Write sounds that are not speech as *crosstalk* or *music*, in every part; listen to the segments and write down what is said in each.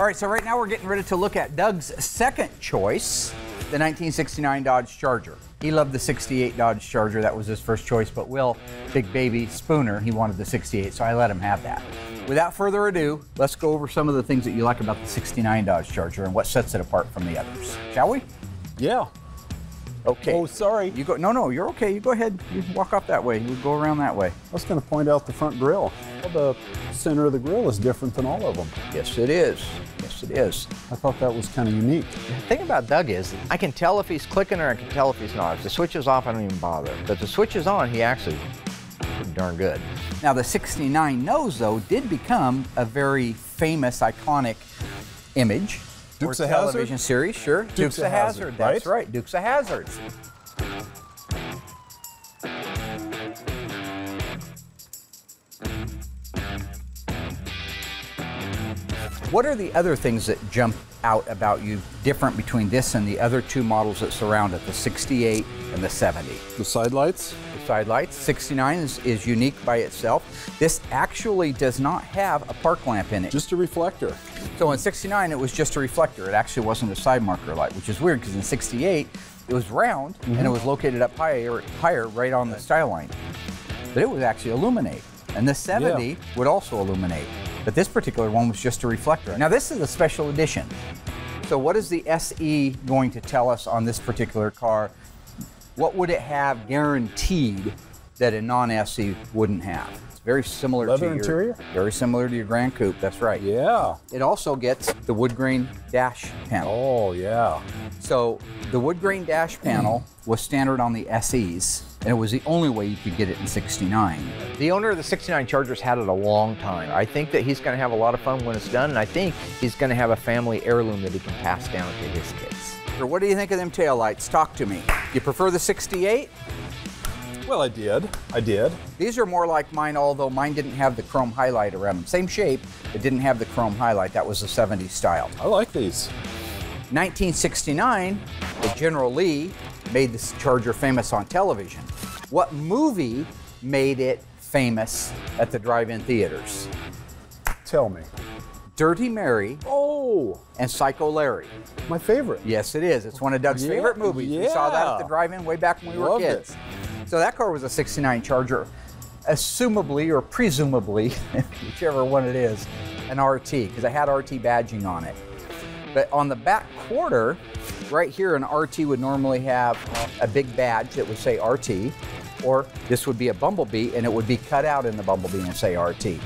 All right, so right now we're getting ready to look at Doug's second choice, the 1969 Dodge Charger. He loved the 68 Dodge Charger. That was his first choice, but Will, big baby Spooner, he wanted the 68, so I let him have that. Without further ado, let's go over some of the things that you like about the 69 Dodge Charger and what sets it apart from the others. Shall we? Yeah. Okay. Oh, sorry. You go. No, no, you're okay. You go ahead. You walk up that way. You go around that way. I was going to point out the front grill. Well, the center of the grill is different than all of them. Yes, it is. Yes, it is. I thought that was kind of unique. The thing about Doug is I can tell if he's clicking or I can tell if he's not. If the switch is off, I don't even bother. But if the switch is on, he actually darn good. Now, the 69 nose, though, did become a very famous, iconic image. Dukes or of television series, sure. Dukes, of of Hazard, Hazzard, that's right? right. Dukes of Hazards. What are the other things that jump out about you different between this and the other two models that surround it, the 68 and the 70? The side lights? the side lights. 69 is, is unique by itself. This actually does not have a park lamp in it. Just a reflector. So in 69, it was just a reflector. It actually wasn't a side marker light, which is weird because in 68, it was round and it mm-hmm. was located up higher, higher right on the style line. But it would actually illuminate. And the 70 Yeah. would also illuminate. But this particular one was just a reflector. Now this is a special edition. So what is the SE going to tell us on this particular car? What would it have guaranteed that a non-SE wouldn't have? It's very similar Leather to your interior? very similar to your Grand Coupe. That's right. Yeah. It also gets the wood grain dash panel. Oh, yeah. So the wood grain dash panel was standard on the SEs, and it was the only way you could get it in 69. The owner of the 69 Chargers had it a long time. I think that he's going to have a lot of fun when it's done, and I think he's going to have a family heirloom that he can pass down to his kids. So what do you think of them taillights? Talk to me. You prefer the 68? Well, I did. I did. These are more like mine, although mine didn't have the chrome highlight around them. Same shape, it didn't have the chrome highlight. That was the 70s style. I like these. 1969, the General Lee made this Charger famous on television. What movie made it famous at the drive-in theaters? Tell me. Dirty Mary Oh, and Psycho Larry. my favorite. Yes, it is. It's one of Doug's Yeah, favorite movies. We saw that at the drive-in way back when we were kids. it. So that car was a 69 Charger, assumably or presumably, *laughs* whichever one it is, an RT because it had RT badging on it. But on the back quarter, right here, an RT would normally have a big badge that would say RT, or this would be a Bumblebee and it would be cut out in the Bumblebee and say RT.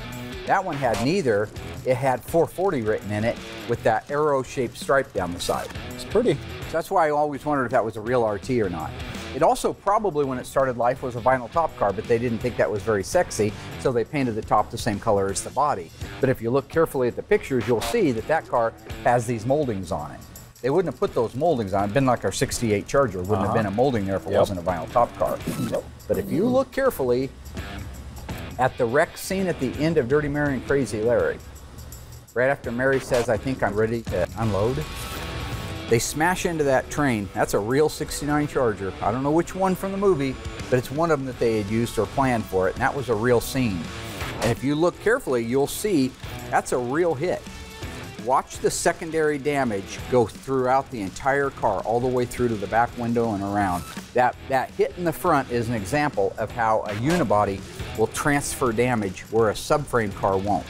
That one had neither. It had 440 written in it with that arrow-shaped stripe down the side. It's pretty. So that's why I always wondered if that was a real RT or not. It also probably, when it started life, was a vinyl top car, but they didn't think that was very sexy, so they painted the top the same color as the body. But if you look carefully at the pictures, you'll see that that car has these moldings on it. They wouldn't have put those moldings on. It'd been like our 68 Charger. Wouldn't have uh-huh. been a molding there if it Yep. wasn't a vinyl top car. But if you look carefully at the wreck scene at the end of Dirty Mary and Crazy Larry, right after Mary says, I think I'm ready to unload, they smash into that train. That's a real 69 Charger. I don't know which one from the movie, but it's one of them that they had used or planned for it, and that was a real scene. And if you look carefully, you'll see that's a real hit. Watch the secondary damage go throughout the entire car, all the way through to the back window and around. That, that hit in the front is an example of how a unibody will transfer damage where a subframe car won't.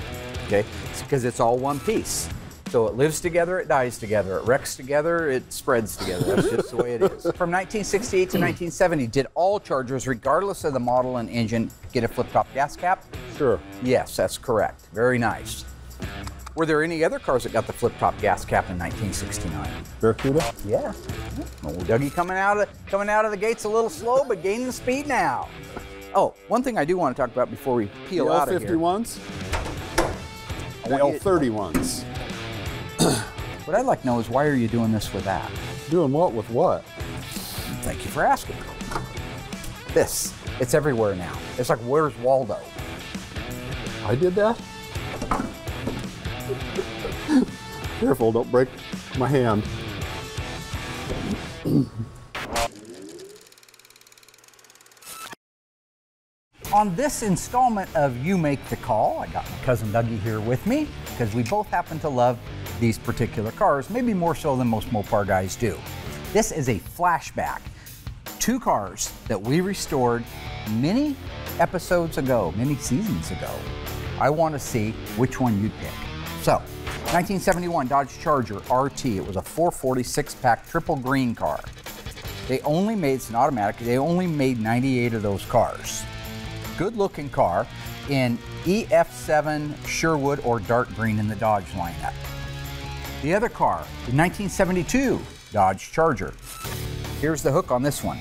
Okay? It's because it's all one piece. So it lives together, it dies together, it wrecks together, it spreads together. That's just the way it is. *laughs* From 1968 to 1970, did all Chargers, regardless of the model and engine, get a flip-top gas cap? Sure. Yes, that's correct. Very nice. Were there any other cars that got the flip-top gas cap in 1969? Barracuda? Yeah. Oh, Dougie coming out of coming out of the gates a little slow, but gaining speed now. Oh, one thing I do want to talk about before we The peel out of here. L51s? The L31s. What I'd like to know is why are you doing this with that? Doing what with what? Thank you for asking. This, it's everywhere now. It's like where's Waldo? I did that? Careful, don't break my hand. On this installment of You Make the Call, I got my cousin Dougie here with me because we both happen to love these particular cars, maybe more so than most Mopar guys do. This is a flashback. Two cars that we restored many episodes ago, many seasons ago. I want to see which one you'd pick. So, 1971 Dodge Charger RT. It was a 446 pack triple green car. They only made, it's an automatic, they only made 98 of those cars. Good looking car in EF7 Sherwood or dark green in the Dodge lineup. The other car, the 1972 Dodge Charger. Here's the hook on this one.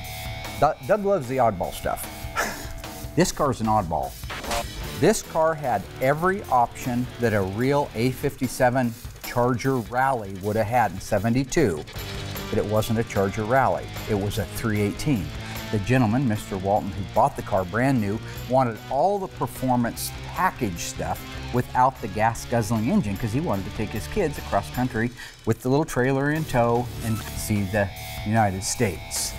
Doug loves the oddball stuff. *laughs* This car's an oddball. This car had every option that a real A57 Charger Rallye would have had in 72, but it wasn't a Charger Rallye. It was a 318. The gentleman, Mr. Walton, who bought the car brand new, wanted all the performance package stuff without the gas guzzling engine because he wanted to take his kids across country with the little trailer in tow and see the United States.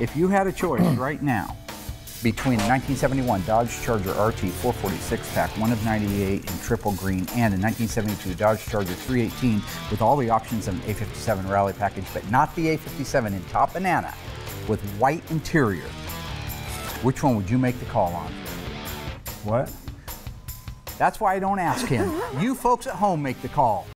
If you had a choice *clears throat* right now between the 1971 Dodge Charger RT 446 pack, one of 98 in triple green, and a 1972 Dodge Charger 318 with all the options of an A57 rally package, but not the A57 in top banana with white interior, which one would you make the call on? What? That's why I don't ask him. *laughs* You folks at home make the call.